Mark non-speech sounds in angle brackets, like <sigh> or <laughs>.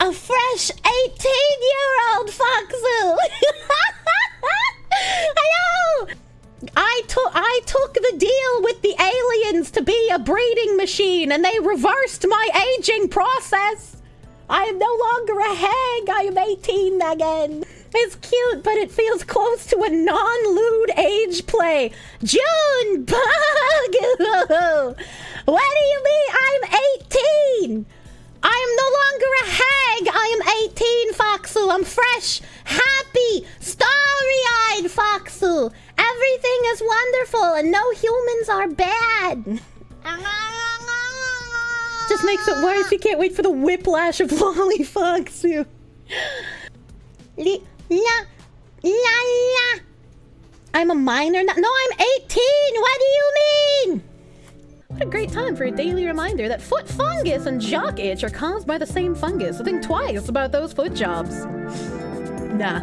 a fresh 18-year-old Foxu. Hello. I took I took the deal with the aliens to be a breeding machine, and they reversed my aging process. I am no longer a hag. I am 18 again. It's cute, but it feels close to a non-lewd age play. June bug. <laughs> what do you mean? I'm 18. I am no longer a hag. I am 18, Foxu. I'm fresh, happy, starry-eyed, Foxu. Everything is wonderful, and no humans are bad. Just makes it worse. You can't wait for the whiplash of <laughs> Loli Foxu. La, la, la. I'm a minor now. No, I'm 18. What do you? What a great time for a daily reminder that foot fungus and jock itch are caused by the same fungus. So think twice about those foot jobs. Nah,